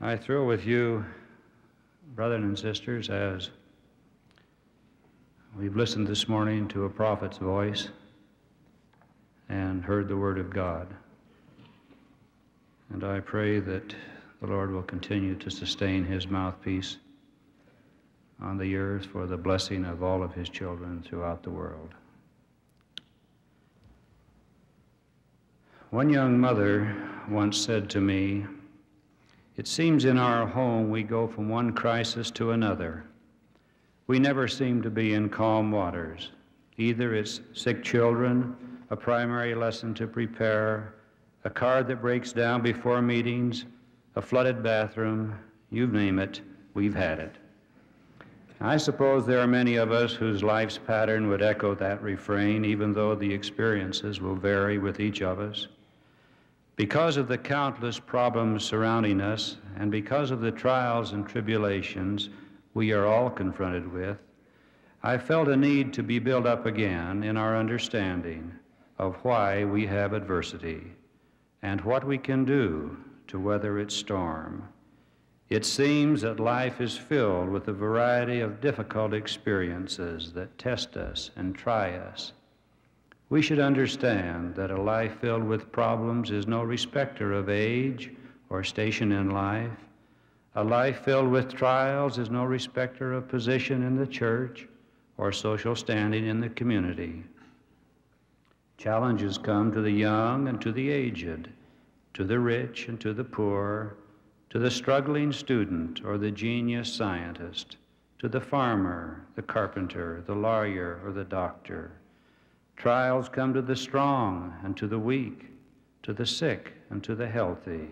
I thrill with you, brothers and sisters, as we've listened this morning to a prophet's voice and heard the Word of God. And I pray that the Lord will continue to sustain His mouthpiece on the earth for the blessing of all of His children throughout the world. One young mother once said to me, It seems in our home we go from one crisis to another. We never seem to be in calm waters. Either it's sick children, a primary lesson to prepare, a car that breaks down before meetings, a flooded bathroom, you name it, we've had it. I suppose there are many of us whose life's pattern would echo that refrain, even though the experiences will vary with each of us. Because of the countless problems surrounding us, and because of the trials and tribulations we are all confronted with, I felt a need to be built up again in our understanding of why we have adversity and what we can do to weather its storm. It seems that life is filled with a variety of difficult experiences that test us and try us. We should understand that a life filled with problems is no respecter of age or station in life. A life filled with trials is no respecter of position in the church or social standing in the community. Challenges come to the young and to the aged, to the rich and to the poor, to the struggling student or the genius scientist, to the farmer, the carpenter, the lawyer, or the doctor. Trials come to the strong and to the weak, to the sick and to the healthy,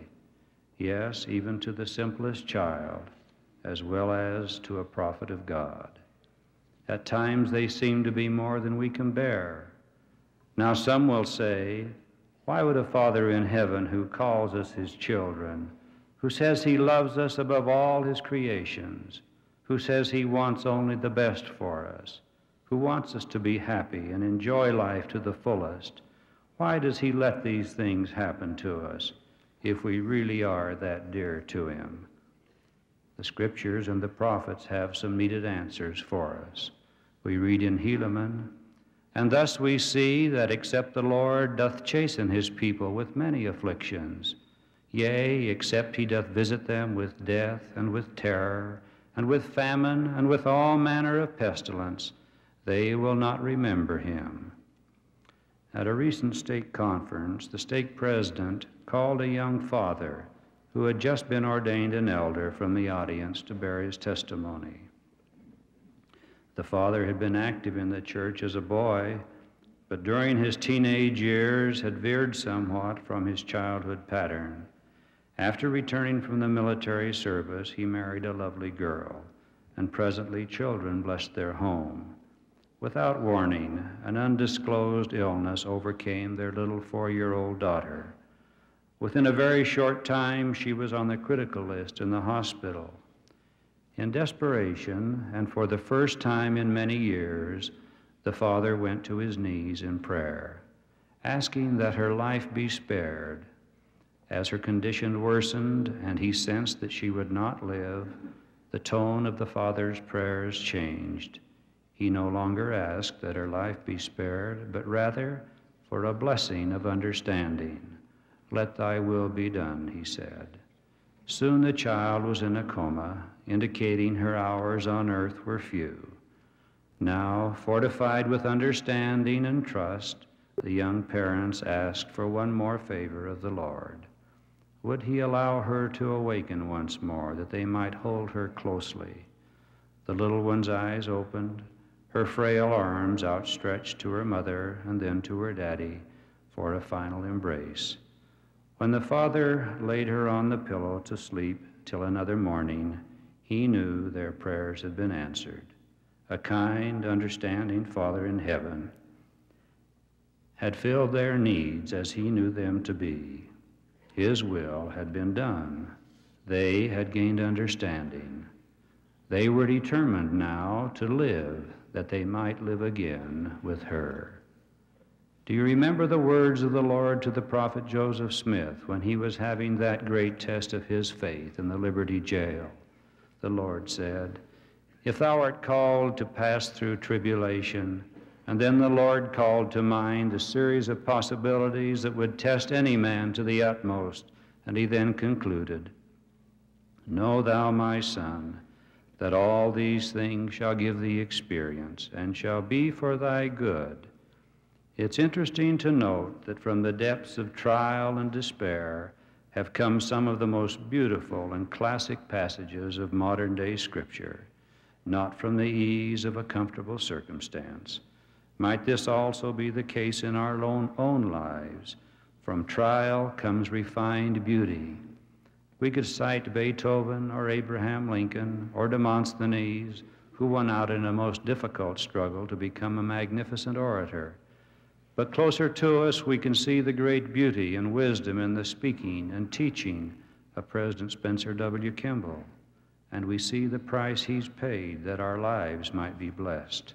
yes, even to the simplest child, as well as to a prophet of God. At times they seem to be more than we can bear. Now, some will say, Why would a Father in heaven who calls us his children, who says he loves us above all his creations, who says he wants only the best for us, who wants us to be happy and enjoy life to the fullest, why does he let these things happen to us if we really are that dear to him? The scriptures and the prophets have some needed answers for us. We read in Helaman, and thus we see that except the Lord doth chasten his people with many afflictions, yea, except he doth visit them with death and with terror, and with famine, and with all manner of pestilence, they will not remember him. At a recent stake conference, the stake president called a young father who had just been ordained an elder from the audience to bear his testimony. The father had been active in the church as a boy, but during his teenage years had veered somewhat from his childhood pattern. After returning from the military service, he married a lovely girl, and presently children blessed their home. Without warning, an undisclosed illness overcame their little four year old daughter. Within a very short time, she was on the critical list in the hospital. In desperation, and for the first time in many years, the father went to his knees in prayer, asking that her life be spared. As her condition worsened and he sensed that she would not live, the tone of the father's prayers changed. He no longer asked that her life be spared, but rather for a blessing of understanding. Let thy will be done, he said. Soon the child was in a coma, indicating her hours on earth were few. Now, fortified with understanding and trust, the young parents asked for one more favor of the Lord. Would he allow her to awaken once more, that they might hold her closely? The little one's eyes opened, her frail arms outstretched to her mother and then to her daddy for a final embrace. When the father laid her on the pillow to sleep till another morning, he knew their prayers had been answered. A kind, understanding Father in heaven had filled their needs as he knew them to be. His will had been done. They had gained understanding. They were determined now to live that they might live again with her. Do you remember the words of the Lord to the prophet Joseph Smith when he was having that great test of his faith in the Liberty Jail? The Lord said, If thou art called to pass through tribulation, and then the Lord called to mind a series of possibilities that would test any man to the utmost, and he then concluded, Know thou, my son, that all these things shall give thee experience, and shall be for thy good it's interesting to note that from the depths of trial and despair have come some of the most beautiful and classic passages of modern day Scripture, not from the ease of a comfortable circumstance. Might this also be the case in our own, own lives? From trial comes refined beauty. We could cite Beethoven or Abraham Lincoln or Demosthenes, who won out in a most difficult struggle to become a magnificent orator. But closer to us, we can see the great beauty and wisdom in the speaking and teaching of President Spencer W. Kimball. And we see the price he's paid that our lives might be blessed.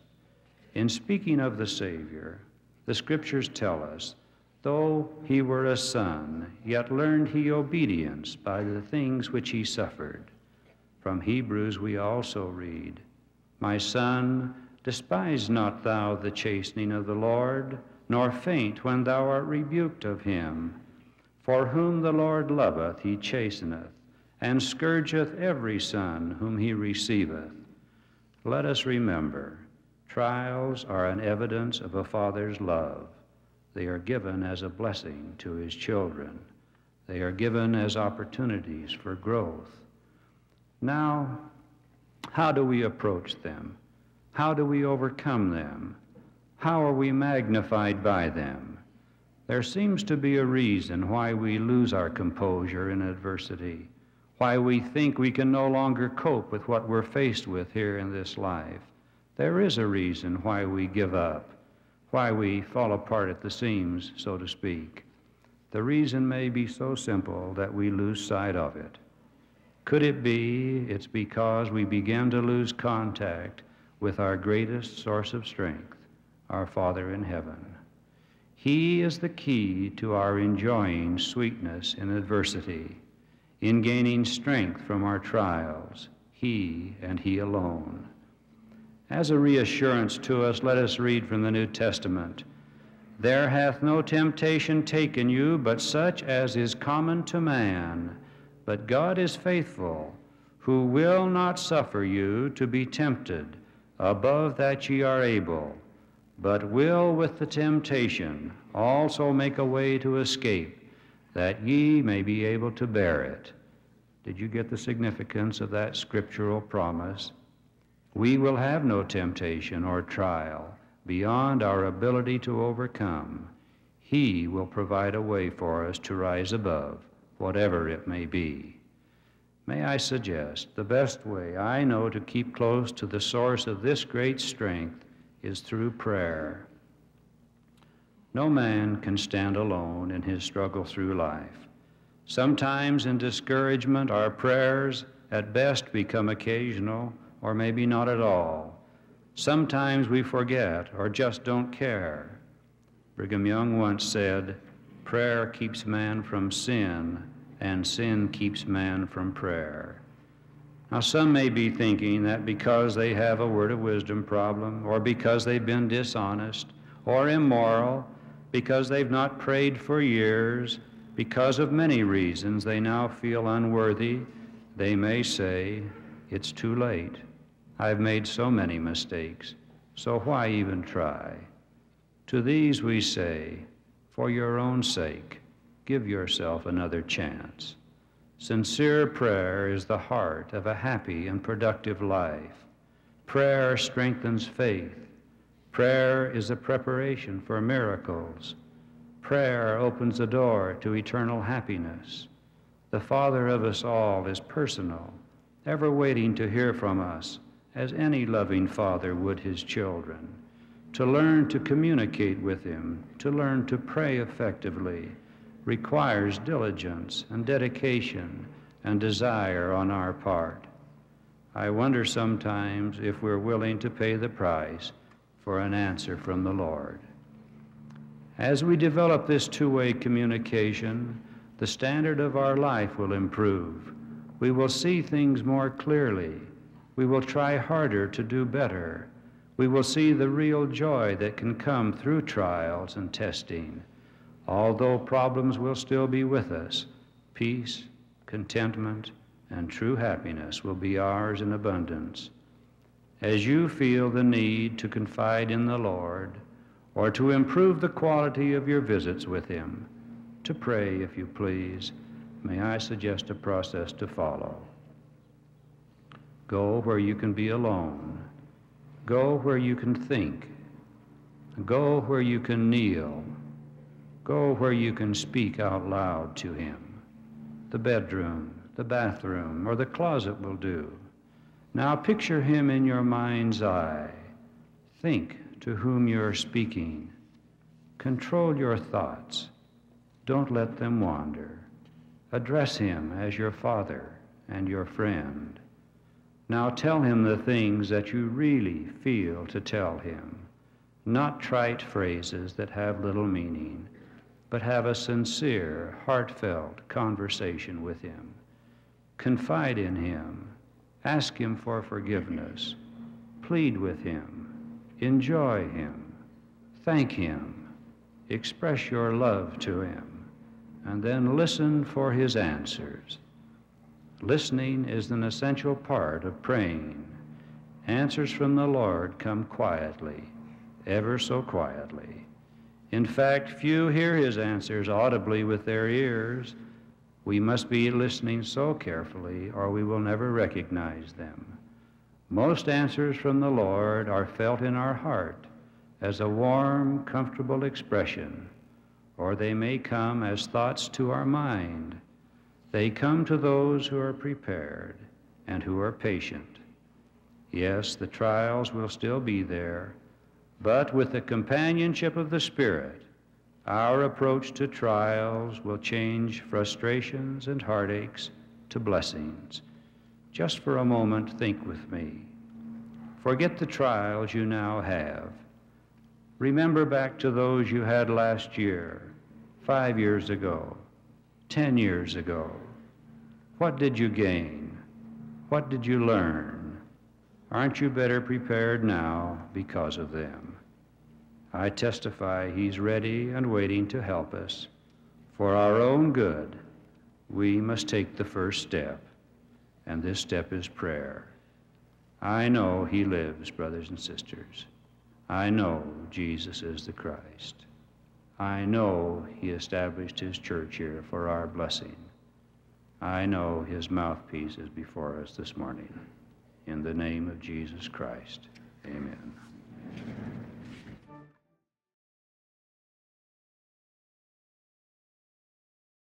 In speaking of the Savior, the Scriptures tell us, though he were a son, yet learned he obedience by the things which he suffered. From Hebrews we also read, My son, despise not thou the chastening of the Lord nor faint when thou art rebuked of him. For whom the Lord loveth, he chasteneth, and scourgeth every son whom he receiveth. Let us remember, trials are an evidence of a father's love. They are given as a blessing to his children. They are given as opportunities for growth. Now, how do we approach them? How do we overcome them? How are we magnified by them? There seems to be a reason why we lose our composure in adversity, why we think we can no longer cope with what we're faced with here in this life. There is a reason why we give up, why we fall apart at the seams, so to speak. The reason may be so simple that we lose sight of it. Could it be it's because we begin to lose contact with our greatest source of strength? our Father in heaven. He is the key to our enjoying sweetness in adversity, in gaining strength from our trials, He and He alone. As a reassurance to us, let us read from the New Testament. There hath no temptation taken you but such as is common to man. But God is faithful, who will not suffer you to be tempted above that ye are able but will with the temptation also make a way to escape, that ye may be able to bear it. Did you get the significance of that scriptural promise? We will have no temptation or trial beyond our ability to overcome. He will provide a way for us to rise above, whatever it may be. May I suggest the best way I know to keep close to the source of this great strength is through prayer. No man can stand alone in his struggle through life. Sometimes in discouragement, our prayers at best become occasional or maybe not at all. Sometimes we forget or just don't care. Brigham Young once said, Prayer keeps man from sin, and sin keeps man from prayer. Now, some may be thinking that because they have a word of wisdom problem, or because they've been dishonest, or immoral, because they've not prayed for years, because of many reasons they now feel unworthy, they may say, It's too late. I've made so many mistakes, so why even try? To these we say, For your own sake, give yourself another chance. Sincere prayer is the heart of a happy and productive life. Prayer strengthens faith. Prayer is a preparation for miracles. Prayer opens the door to eternal happiness. The Father of us all is personal, ever waiting to hear from us, as any loving father would his children. To learn to communicate with him, to learn to pray effectively, requires diligence and dedication and desire on our part. I wonder sometimes if we're willing to pay the price for an answer from the Lord. As we develop this two way communication, the standard of our life will improve. We will see things more clearly. We will try harder to do better. We will see the real joy that can come through trials and testing. Although problems will still be with us, peace, contentment, and true happiness will be ours in abundance. As you feel the need to confide in the Lord, or to improve the quality of your visits with Him, to pray, if you please, may I suggest a process to follow. Go where you can be alone. Go where you can think. Go where you can kneel. Go where you can speak out loud to Him. The bedroom, the bathroom, or the closet will do. Now picture Him in your mind's eye. Think to whom you are speaking. Control your thoughts. Don't let them wander. Address him as your father and your friend. Now tell him the things that you really feel to tell him, not trite phrases that have little meaning, but have a sincere, heartfelt conversation with him. Confide in him. Ask him for forgiveness. Plead with him. Enjoy him. Thank him. Express your love to him and then listen for his answers. Listening is an essential part of praying. Answers from the Lord come quietly, ever so quietly. In fact, few hear his answers audibly with their ears. We must be listening so carefully, or we will never recognize them. Most answers from the Lord are felt in our heart as a warm, comfortable expression or they may come as thoughts to our mind. They come to those who are prepared and who are patient. Yes, the trials will still be there, but with the companionship of the Spirit, our approach to trials will change frustrations and heartaches to blessings. Just for a moment, think with me. Forget the trials you now have. Remember back to those you had last year five years ago, ten years ago? What did you gain? What did you learn? Aren't you better prepared now because of them? I testify He's ready and waiting to help us. For our own good, we must take the first step, and this step is prayer. I know He lives, brothers and sisters. I know Jesus is the Christ. I know he established his church here for our blessing. I know his mouthpiece is before us this morning. In the name of Jesus Christ, amen.